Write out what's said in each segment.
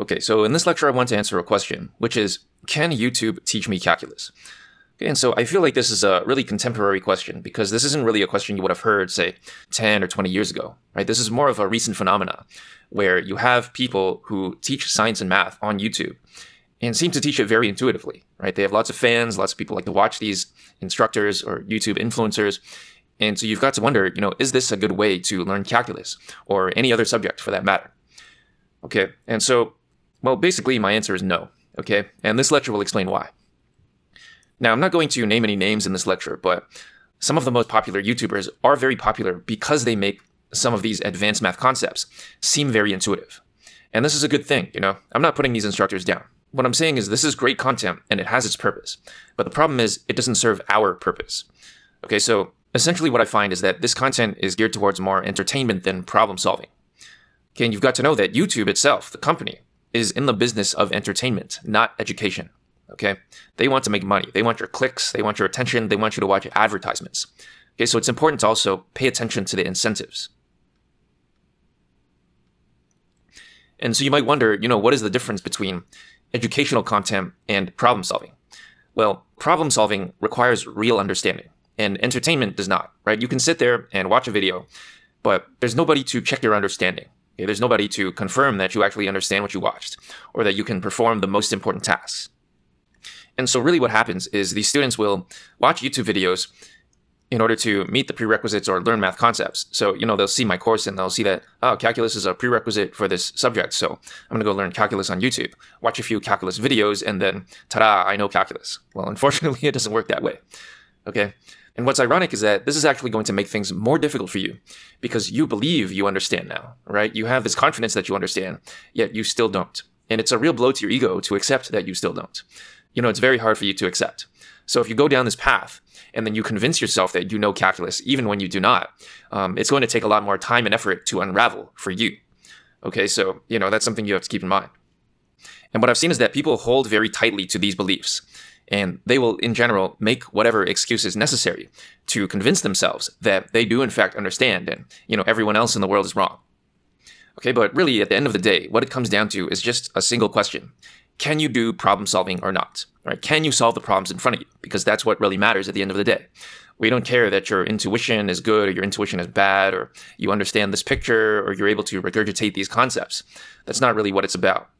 Okay, so in this lecture, I want to answer a question, which is, can YouTube teach me calculus? Okay, and so I feel like this is a really contemporary question because this isn't really a question you would have heard, say, 10 or 20 years ago, right? This is more of a recent phenomena where you have people who teach science and math on YouTube and seem to teach it very intuitively, right? They have lots of fans, lots of people like to watch these instructors or YouTube influencers. And so you've got to wonder, you know, is this a good way to learn calculus or any other subject for that matter? Okay, and so well, basically, my answer is no, okay? And this lecture will explain why. Now, I'm not going to name any names in this lecture, but some of the most popular YouTubers are very popular because they make some of these advanced math concepts seem very intuitive. And this is a good thing, you know? I'm not putting these instructors down. What I'm saying is this is great content and it has its purpose. But the problem is it doesn't serve our purpose. Okay, so essentially what I find is that this content is geared towards more entertainment than problem solving. Okay, and you've got to know that YouTube itself, the company, is in the business of entertainment, not education. Okay. They want to make money. They want your clicks. They want your attention. They want you to watch advertisements. Okay. So it's important to also pay attention to the incentives. And so you might wonder, you know, what is the difference between educational content and problem solving? Well, problem solving requires real understanding, and entertainment does not, right? You can sit there and watch a video, but there's nobody to check your understanding. There's nobody to confirm that you actually understand what you watched or that you can perform the most important tasks. And so, really, what happens is these students will watch YouTube videos in order to meet the prerequisites or learn math concepts. So, you know, they'll see my course and they'll see that, oh, calculus is a prerequisite for this subject. So, I'm going to go learn calculus on YouTube, watch a few calculus videos, and then, ta da, I know calculus. Well, unfortunately, it doesn't work that way. Okay. And what's ironic is that this is actually going to make things more difficult for you because you believe you understand now, right? You have this confidence that you understand, yet you still don't. And it's a real blow to your ego to accept that you still don't. You know, it's very hard for you to accept. So if you go down this path and then you convince yourself that you know calculus, even when you do not, um, it's going to take a lot more time and effort to unravel for you. Okay, so, you know, that's something you have to keep in mind. And what I've seen is that people hold very tightly to these beliefs and they will in general make whatever excuses necessary to convince themselves that they do in fact understand and you know everyone else in the world is wrong. Okay but really at the end of the day what it comes down to is just a single question. Can you do problem solving or not? Right can you solve the problems in front of you? Because that's what really matters at the end of the day. We don't care that your intuition is good or your intuition is bad or you understand this picture or you're able to regurgitate these concepts. That's not really what it's about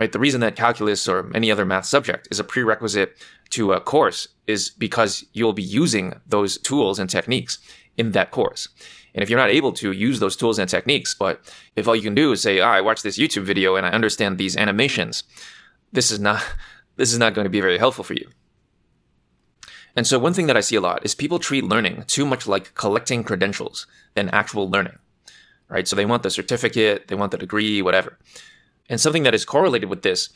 Right? The reason that calculus or any other math subject is a prerequisite to a course is because you'll be using those tools and techniques in that course. And if you're not able to use those tools and techniques, but if all you can do is say, oh, I watched this YouTube video and I understand these animations, this is not this is not going to be very helpful for you. And so one thing that I see a lot is people treat learning too much like collecting credentials than actual learning. Right? So they want the certificate, they want the degree, whatever. And something that is correlated with this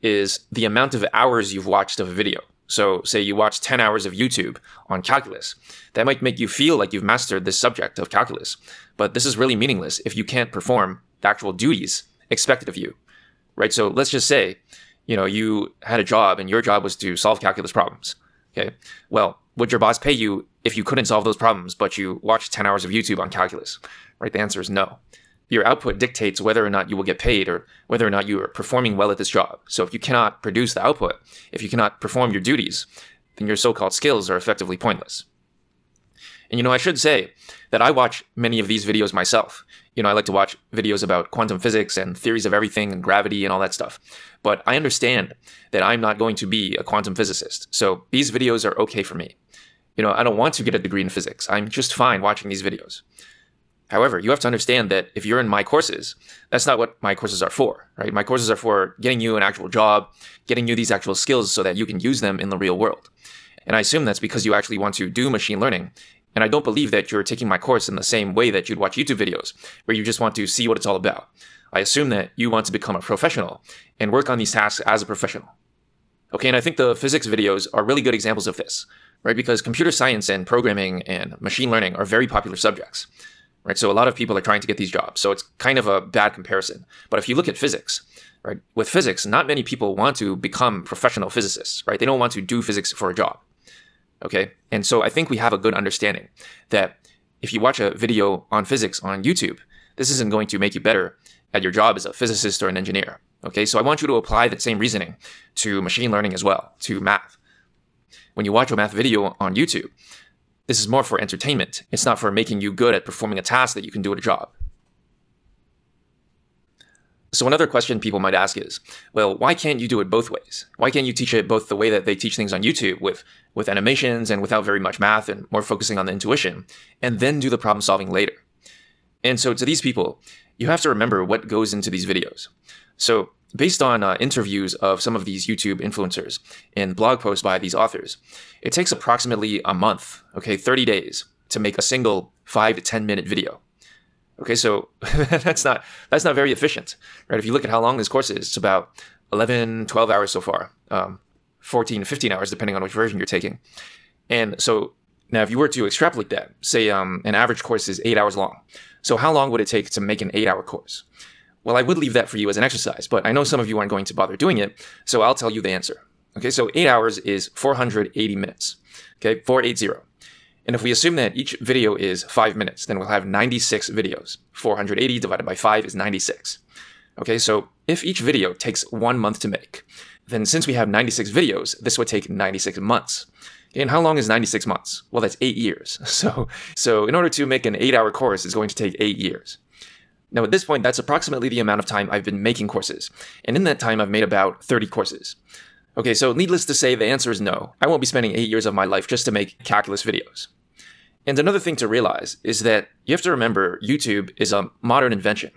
is the amount of hours you've watched of a video. So, say you watch 10 hours of YouTube on calculus. That might make you feel like you've mastered this subject of calculus. But this is really meaningless if you can't perform the actual duties expected of you. Right? So, let's just say, you know, you had a job and your job was to solve calculus problems. Okay. Well, would your boss pay you if you couldn't solve those problems, but you watched 10 hours of YouTube on calculus? Right? The answer is no your output dictates whether or not you will get paid or whether or not you are performing well at this job. So if you cannot produce the output, if you cannot perform your duties, then your so-called skills are effectively pointless. And you know, I should say that I watch many of these videos myself. You know, I like to watch videos about quantum physics and theories of everything and gravity and all that stuff. But I understand that I'm not going to be a quantum physicist. So these videos are okay for me. You know, I don't want to get a degree in physics. I'm just fine watching these videos. However, you have to understand that if you're in my courses, that's not what my courses are for, right? My courses are for getting you an actual job, getting you these actual skills so that you can use them in the real world. And I assume that's because you actually want to do machine learning. And I don't believe that you're taking my course in the same way that you'd watch YouTube videos, where you just want to see what it's all about. I assume that you want to become a professional and work on these tasks as a professional. Okay, and I think the physics videos are really good examples of this, right? Because computer science and programming and machine learning are very popular subjects right? So a lot of people are trying to get these jobs. So it's kind of a bad comparison. But if you look at physics, right, with physics, not many people want to become professional physicists, right? They don't want to do physics for a job. Okay. And so I think we have a good understanding that if you watch a video on physics on YouTube, this isn't going to make you better at your job as a physicist or an engineer. Okay, so I want you to apply that same reasoning to machine learning as well, to math. When you watch a math video on YouTube, this is more for entertainment. It's not for making you good at performing a task that you can do at a job. So another question people might ask is, well, why can't you do it both ways? Why can't you teach it both the way that they teach things on YouTube with, with animations and without very much math and more focusing on the intuition, and then do the problem solving later? And so to these people, you have to remember what goes into these videos. So based on uh, interviews of some of these YouTube influencers and blog posts by these authors, it takes approximately a month, okay, 30 days to make a single five to 10 minute video. Okay, so that's not that's not very efficient, right? If you look at how long this course is, it's about 11, 12 hours so far, um, 14, 15 hours depending on which version you're taking. And so now, if you were to extrapolate that, say um, an average course is eight hours long. So how long would it take to make an eight-hour course? Well, I would leave that for you as an exercise, but I know some of you aren't going to bother doing it, so I'll tell you the answer. Okay, so eight hours is 480 minutes. Okay, 480. And if we assume that each video is five minutes, then we'll have 96 videos. 480 divided by five is 96. Okay, so if each video takes one month to make, then since we have 96 videos, this would take 96 months. And how long is 96 months? Well, that's eight years. So, so in order to make an eight hour course, it's going to take eight years. Now, at this point, that's approximately the amount of time I've been making courses. And in that time, I've made about 30 courses. Okay, so needless to say, the answer is no. I won't be spending eight years of my life just to make calculus videos. And another thing to realize is that you have to remember YouTube is a modern invention.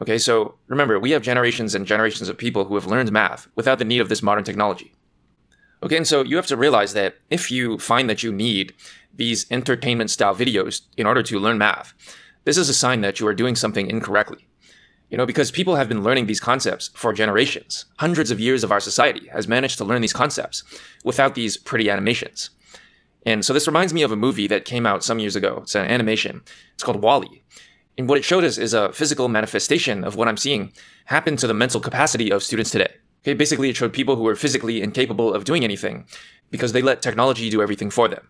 Okay, so remember, we have generations and generations of people who have learned math without the need of this modern technology. Okay, and so you have to realize that if you find that you need these entertainment style videos in order to learn math, this is a sign that you are doing something incorrectly. You know, because people have been learning these concepts for generations. Hundreds of years of our society has managed to learn these concepts without these pretty animations. And so this reminds me of a movie that came out some years ago. It's an animation. It's called WALL-E. And what it showed us is a physical manifestation of what I'm seeing happen to the mental capacity of students today. Okay, basically it showed people who were physically incapable of doing anything because they let technology do everything for them.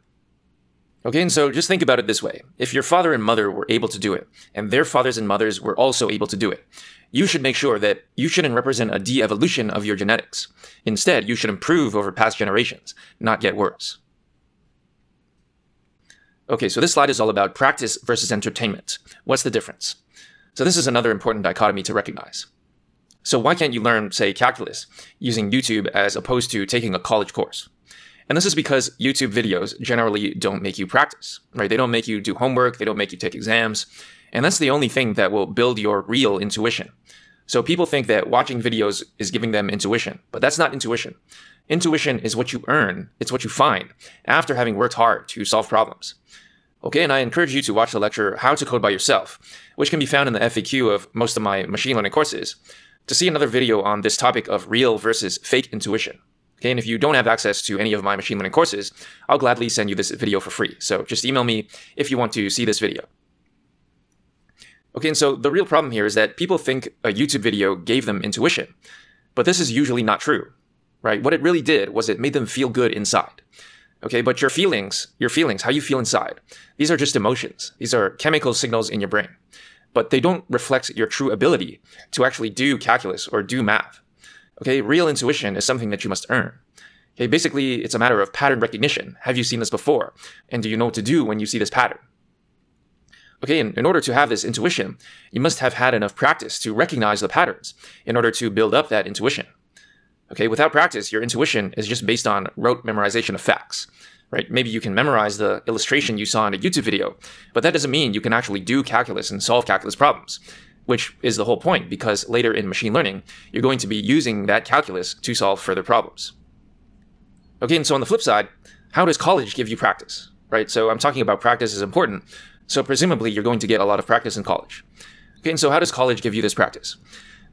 Okay, and so just think about it this way. If your father and mother were able to do it, and their fathers and mothers were also able to do it, you should make sure that you shouldn't represent a de-evolution of your genetics. Instead, you should improve over past generations, not get worse. Okay, so this slide is all about practice versus entertainment. What's the difference? So this is another important dichotomy to recognize. So why can't you learn, say, calculus using YouTube as opposed to taking a college course? And this is because YouTube videos generally don't make you practice, right? They don't make you do homework, they don't make you take exams. And that's the only thing that will build your real intuition. So people think that watching videos is giving them intuition, but that's not intuition. Intuition is what you earn, it's what you find after having worked hard to solve problems. Okay, and I encourage you to watch the lecture How to Code by Yourself, which can be found in the FAQ of most of my machine learning courses to see another video on this topic of real versus fake intuition. Okay, and if you don't have access to any of my machine learning courses, I'll gladly send you this video for free. So just email me if you want to see this video. Okay, and so the real problem here is that people think a YouTube video gave them intuition, but this is usually not true, right? What it really did was it made them feel good inside. Okay, but your feelings, your feelings, how you feel inside, these are just emotions. These are chemical signals in your brain but they don't reflect your true ability to actually do calculus or do math. Okay, real intuition is something that you must earn. Okay, basically, it's a matter of pattern recognition. Have you seen this before? And do you know what to do when you see this pattern? Okay, in, in order to have this intuition, you must have had enough practice to recognize the patterns in order to build up that intuition. Okay, without practice, your intuition is just based on rote memorization of facts right? Maybe you can memorize the illustration you saw in a YouTube video, but that doesn't mean you can actually do calculus and solve calculus problems, which is the whole point because later in machine learning, you're going to be using that calculus to solve further problems. Okay, and so on the flip side, how does college give you practice, right? So I'm talking about practice is important. So presumably you're going to get a lot of practice in college. Okay, and so how does college give you this practice?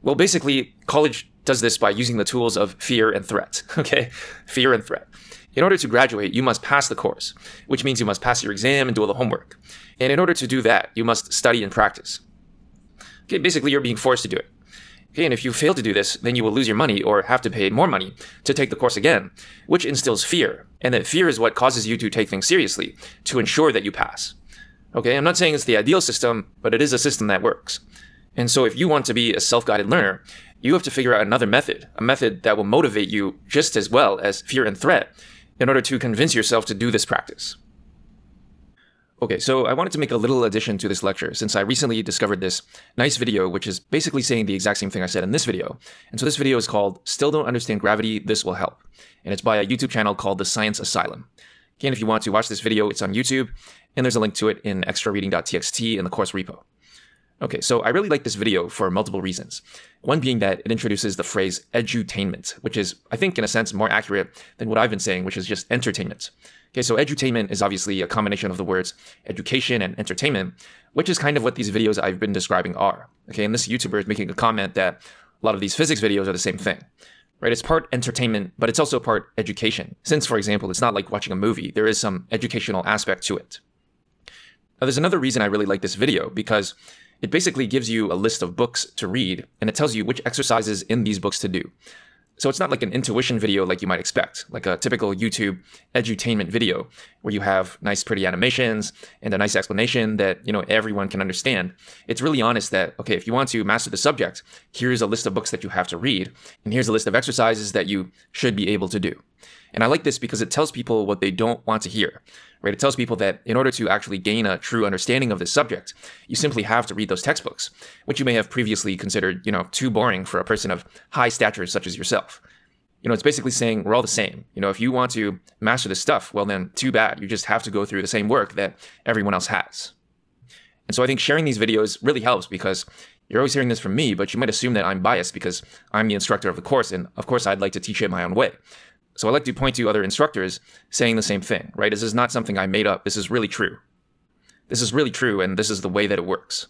Well, basically, college does this by using the tools of fear and threat. Okay, fear and threat. In order to graduate, you must pass the course, which means you must pass your exam and do all the homework. And in order to do that, you must study and practice. Okay, basically, you're being forced to do it. Okay, and if you fail to do this, then you will lose your money or have to pay more money to take the course again, which instills fear. And that fear is what causes you to take things seriously to ensure that you pass. Okay, I'm not saying it's the ideal system, but it is a system that works. And so if you want to be a self-guided learner, you have to figure out another method, a method that will motivate you just as well as fear and threat in order to convince yourself to do this practice. Okay, so I wanted to make a little addition to this lecture since I recently discovered this nice video, which is basically saying the exact same thing I said in this video. And so this video is called Still Don't Understand Gravity, This Will Help. And it's by a YouTube channel called The Science Asylum. Again, if you want to watch this video, it's on YouTube, and there's a link to it in extrareading.txt in the course repo. Okay, so I really like this video for multiple reasons. One being that it introduces the phrase edutainment, which is, I think, in a sense, more accurate than what I've been saying, which is just entertainment. Okay, so edutainment is obviously a combination of the words education and entertainment, which is kind of what these videos I've been describing are. Okay, and this YouTuber is making a comment that a lot of these physics videos are the same thing. Right, it's part entertainment, but it's also part education. Since, for example, it's not like watching a movie, there is some educational aspect to it. Now, there's another reason I really like this video because it basically gives you a list of books to read, and it tells you which exercises in these books to do. So it's not like an intuition video like you might expect, like a typical YouTube edutainment video where you have nice pretty animations and a nice explanation that, you know, everyone can understand. It's really honest that, okay, if you want to master the subject, here's a list of books that you have to read, and here's a list of exercises that you should be able to do. And I like this because it tells people what they don't want to hear, right? It tells people that in order to actually gain a true understanding of this subject, you simply have to read those textbooks, which you may have previously considered, you know, too boring for a person of high stature such as yourself. You know, it's basically saying we're all the same. You know, if you want to master this stuff, well, then too bad. You just have to go through the same work that everyone else has. And so I think sharing these videos really helps because you're always hearing this from me, but you might assume that I'm biased because I'm the instructor of the course, and of course I'd like to teach it my own way. So I like to point to other instructors saying the same thing, right? This is not something I made up. This is really true. This is really true, and this is the way that it works.